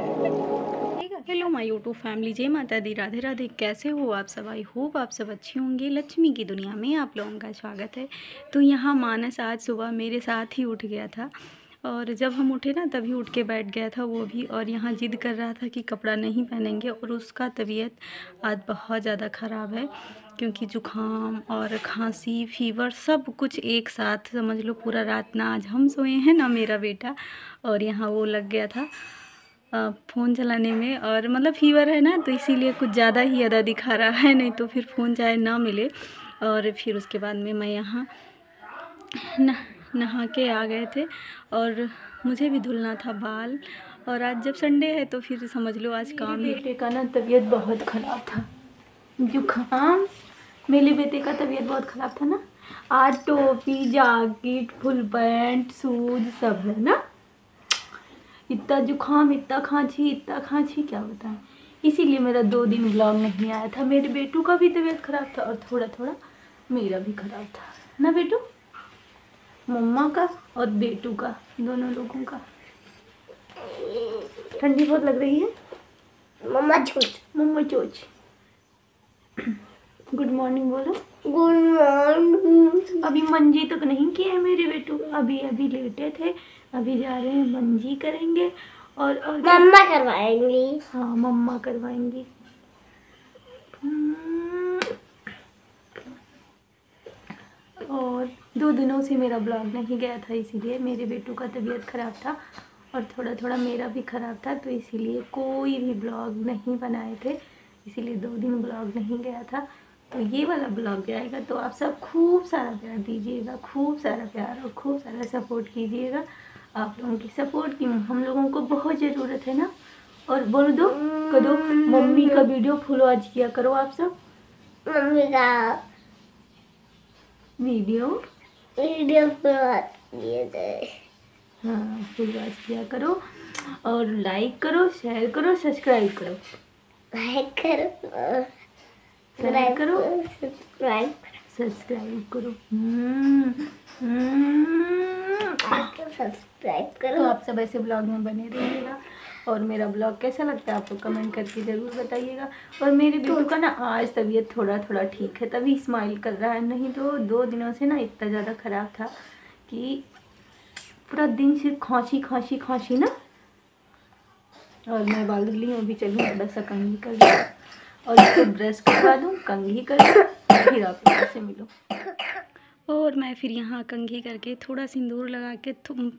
Hello my YouTube family, जय माता दी। राधे राधे, कैसे हो आप सब? आई होप आप सब अच्छे होंगे। लक्ष्मी की दुनिया में आप लोगों का स्वागत है। तो यहाँ मानस आज सुबह मेरे साथ ही उठ गया था और जब हम उठे ना, तभी उठ के बैठ गया था वो भी और यहाँ जिद कर रहा था कि कपड़ा नहीं पहनेंगे और उसका तबीयत आज बहुत ज़्यादा ख़राब है क्योंकि ज़ुकाम और खांसी, फीवर सब कुछ एक साथ, समझ लो, पूरा रात ना आज हम सोए हैं ना मेरा बेटा और यहाँ वो लग गया था। फ़ोन चलाने में और मतलब फीवर है ना तो इसीलिए कुछ ज़्यादा ही अदा दिखा रहा है, नहीं तो फिर फ़ोन चाहे ना मिले। और फिर उसके बाद में मैं यहाँ नहा के आ गए थे। और मुझे भी धुलना था बाल। और आज जब संडे है तो फिर समझ लो आज काम बेटे का ना तबीयत बहुत ख़राब था। जुकाम मेरे बेटे का तबीयत बहुत ख़राब था ना। आज टोपी, जैकेट, फुल पैंट, सूज सब है ना। इतना जुकाम इतना खांसी इतना खांसी क्या बताएँ। इसीलिए मेरा दो दिन ब्लॉग नहीं आया था। मेरे बेटू का भी तबीयत ख़राब था और थोड़ा थोड़ा मेरा भी ख़राब था। ना बेटू? मम्मा का और बेटू का दोनों लोगों का। ठंडी बहुत लग रही है? मम्मा चोच। मम्मा चोच। गुड मॉर्निंग बोलो। गुड मॉर्निंग अभी मंजी तक नहीं किया है मेरे बेटू। अभी अभी लेटे थे। अभी जा रहे हैं मंजी करेंगे। और और मम्मा करवाएँगी। हाँ मम्मा करवाएँगी। और दो दिनों से मेरा ब्लॉग नहीं गया था इसीलिए मेरे बेटू का तबीयत ख़राब था और थोड़ा थोड़ा मेरा भी ख़राब था तो इसीलिए कोई भी ब्लॉग नहीं बनाए थे। इसीलिए दो दिन ब्लॉग नहीं गया था। तो ये वाला ब्लॉग जाएगा तो आप सब खूब सारा प्यार दीजिएगा खूब सारा प्यार और खूब सारा सपोर्ट कीजिएगा। आप लोगों की सपोर्ट की हम लोगों को बहुत ज़रूरत है ना? और बोल दो कदो मम्मी का वीडियो फुल वॉच किया करो आप सब। मम्मी का वीडियो? वीडियो ये थे हाँ फुल वॉच किया करो और लाइक करो शेयर करो सब्सक्राइब करो। लाइक करो। शेयर करो। सब्सक्राइब सब्सक्राइब करो। सब्सक्राइब तो आप सब ऐसे ब्लॉग में बने रहिएगा। और मेरा ब्लॉग कैसा लगता है आपको कमेंट करके ज़रूर बताइएगा। और मेरे बेटू का ना आज तबीयत थोड़ा थोड़ा ठीक है तभी स्माइल कर रहा है। नहीं तो दो दिनों से ना इतना ज़्यादा ख़राब था कि पूरा दिन सिर्फ़ खांसी खांसी खांसी ना। और मैं बाल ली अभी चलूँ थोड़ा सा कंघी कर और इसको ब्रश करवा दूँ, कंघी कर फिर आप से मिलो। और मैं फिर यहाँ कंघी करके थोड़ा सिंदूर लगा के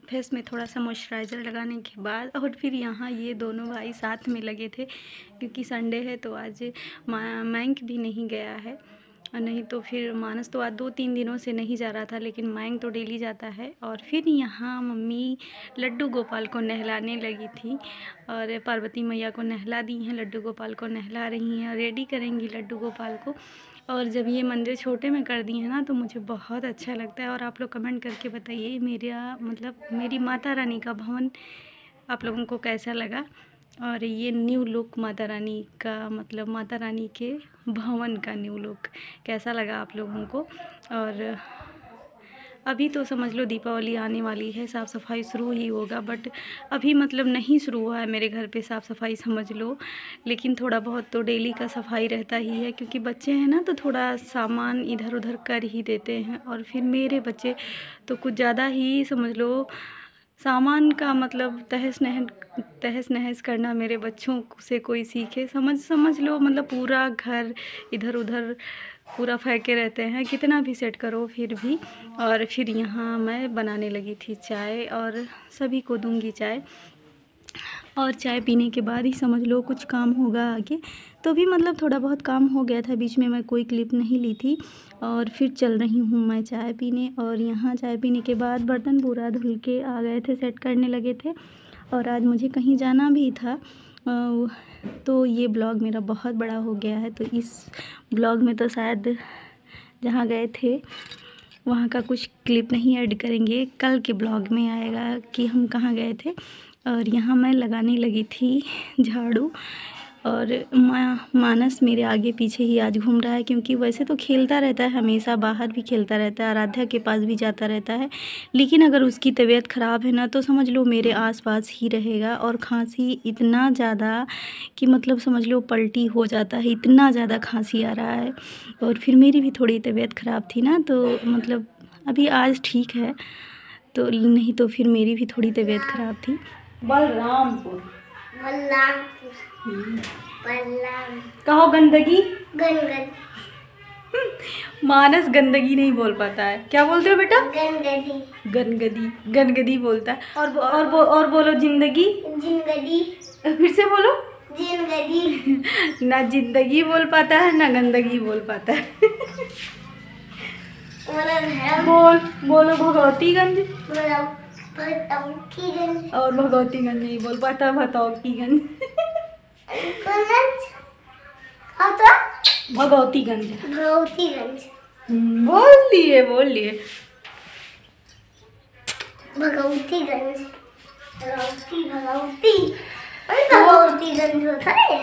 फेस में थोड़ा सा मॉइस्चराइज़र लगाने के बाद, और फिर यहाँ ये दोनों भाई साथ में लगे थे, क्योंकि संडे है तो आज मैंक भी नहीं गया है। नहीं तो फिर मानस तो आज दो तीन दिनों से नहीं जा रहा था, लेकिन मैंग तो डेली जाता है। और फिर यहाँ मम्मी लड्डू गोपाल को नहलाने लगी थी और पार्वती मैया को नहला दी हैं, लड्डू गोपाल को नहला रही हैं, रेडी करेंगी लड्डू गोपाल को। और जब ये मंदिर छोटे में कर दिए हैं ना तो मुझे बहुत अच्छा लगता है। और आप लोग कमेंट करके बताइए मेरा मतलब मेरी माता रानी का भवन आप लोगों को कैसा लगा? और ये न्यू लुक माता रानी का मतलब माता रानी के भवन का न्यू लुक। कैसा लगा आप लोगों को? और अभी तो समझ लो दीपावली आने वाली है साफ़ सफ़ाई शुरू ही होगा बट अभी मतलब नहीं शुरू हुआ है मेरे घर पे साफ़ सफ़ाई समझ लो। लेकिन थोड़ा बहुत तो डेली का सफ़ाई रहता ही है, क्योंकि बच्चे हैं ना तो थोड़ा सामान इधर उधर कर ही देते हैं। और फिर मेरे बच्चे तो कुछ ज़्यादा ही, समझ लो सामान का मतलब तहस नहस तहस नहस करना मेरे बच्चों से कोई सीखे। समझ समझ लो मतलब पूरा घर इधर उधर पूरा फेंके रहते हैं। कितना भी सेट करो फिर भी। और फिर यहाँ मैं बनाने लगी थी चाय और सभी को दूँगी चाय। और चाय पीने के बाद ही समझ लो कुछ काम होगा आगे। तो भी मतलब थोड़ा बहुत काम हो गया था, बीच में मैं कोई क्लिप नहीं ली थी और फिर चल रही हूँ मैं चाय पीने और यहाँ चाय पीने के बाद बर्तन पूरा धुल के आ गए थे, सेट करने लगे थे और आज मुझे कहीं जाना भी था। तो ये ब्लॉग मेरा बहुत बड़ा हो गया है तो इस ब्लॉग में तो शायद जहाँ गए थे वहाँ का कुछ क्लिप नहीं ऐड करेंगे। कल के ब्लॉग में आएगा कि हम कहाँ गए थे। और यहाँ मैं लगाने लगी थी झाड़ू और मा, मानस मेरे आगे पीछे ही आज घूम रहा है क्योंकि वैसे तो खेलता रहता है हमेशा बाहर भी खेलता रहता है आराध्या के पास भी जाता रहता है। लेकिन अगर उसकी तबीयत ख़राब है ना तो समझ लो मेरे आसपास ही रहेगा और खांसी इतना ज़्यादा कि मतलब समझ लो पलटी हो जाता है इतना ज़्यादा खांसी आ रहा है। और फिर मेरी भी थोड़ी तबीयत ख़राब थी ना तो मतलब अभी आज ठीक है तो नहीं तो फिर मेरी भी थोड़ी तबीयत ख़राब थी। बलरामपुर। बलरामपुर। बलराम कहो गंदगी। गनगन। मानस गंदगी नहीं बोल पाता है। क्या बोलते हो बेटा? गनगदी। गनगदी। गनगदी बोलता है। और बो- और बो, और बोलो ज़िंदगी। ज़िंदगी। फिर से बोलो। ज़िंदगी। ना ज़िंदगी बोल पाता है ना गंदगी बोल पाता है। बोल बोलो भटौती गंज। और भगवतीगंज नहीं बोल पाता भगवतीगंज गंज हाँ तो? भगवतीगंज भगवती गंज बोल लिए बोल लिए भगवती गंज भगवती भगवती होता है।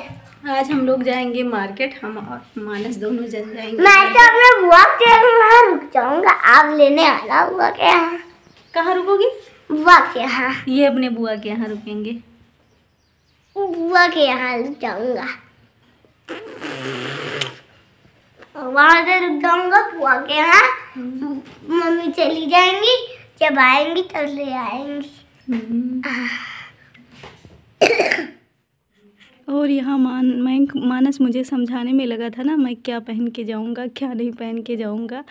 आज हम लोग जाएँगे मार्केट हम और मानस दोनों जन जाएँगे। मैं तो अपने बुआ के यहाँ रुक जाऊँगा आप लेने आना बुआ के यहाँ। कहाँ रुकोगी? बुआ के यहाँ। ये अपने बुआ के यहाँ रुकेंगे। बुआ के यहाँ रुक जाऊँगा। वहाँ से रुक जाऊँगा बुआ के यहाँ। मम्मी चली जाएँगी जब आएँगी तब ले आएँगी। और यहाँ मान मैं मानस मुझे समझाने में लगा था ना मैं क्या पहन के जाऊँगा क्या नहीं पहन के जाऊँगा।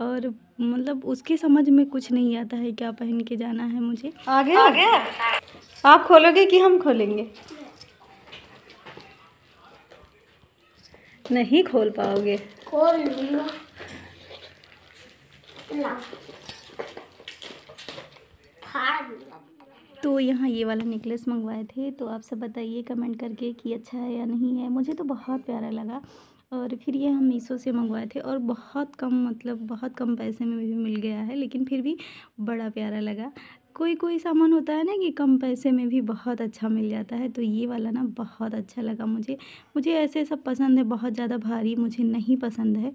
और मतलब उसके समझ में कुछ नहीं आता है क्या पहन के जाना है मुझे। आ गया आ गया आप खोलोगे कि हम खोलेंगे? नहीं खोल पाओगे। खोल तो यहाँ ये वाला नेकलेस मंगवाए थे तो आप सब बताइए कमेंट करके कि अच्छा है या नहीं है। मुझे तो बहुत प्यारा लगा। और फिर ये हम मीशो से मंगवाए थे और बहुत कम मतलब बहुत कम पैसे में भी मिल गया है, लेकिन फिर भी बड़ा प्यारा लगा। कोई कोई सामान होता है ना कि कम पैसे में भी बहुत अच्छा मिल जाता है तो ये वाला ना बहुत अच्छा लगा मुझे। मुझे ऐसे सब पसंद है, बहुत ज़्यादा भारी मुझे नहीं पसंद है।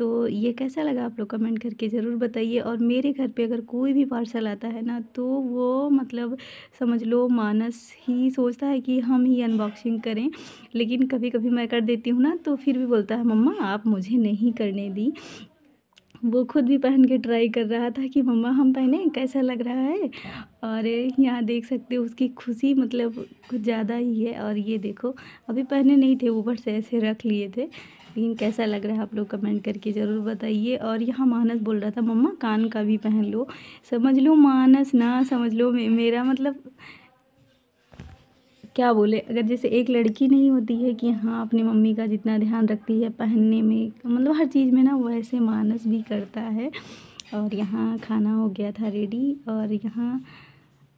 तो ये कैसा लगा आप लोग कमेंट करके ज़रूर बताइए। और मेरे घर पे अगर कोई भी पार्सल आता है ना तो वो मतलब समझ लो मानस ही सोचता है कि हम ही अनबॉक्सिंग करें। लेकिन कभी कभी मैं कर देती हूँ ना तो फिर भी बोलता है, मम्मा, आप मुझे नहीं करने दी। वो खुद भी पहन के ट्राई कर रहा था कि मम्मा हम पहने? कैसा लग रहा है? और यहाँ देख सकते हो उसकी खुशी मतलब कुछ ज़्यादा ही है। और ये देखो अभी पहने नहीं थे ऊपर से ऐसे रख लिए थे। लेकिन कैसा लग रहा है आप लोग कमेंट करके ज़रूर बताइए। और यहाँ मानस बोल रहा था मम्मा कान का भी पहन लो। समझ लो मानस ना समझ लो मे- मेरा मतलब क्या बोले? अगर जैसे एक लड़की नहीं होती है कि हाँ अपनी मम्मी का जितना ध्यान रखती है पहनने में मतलब हर चीज़ में ना वैसे मानस भी करता है। और यहाँ खाना हो गया था रेडी और यहाँ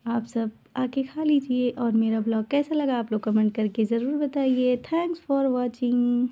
आप सब आके खा लीजिए। और मेरा ब्लॉग कैसा लगा आप लोग कमेंट करके ज़रूर बताइए। Thanks for watching.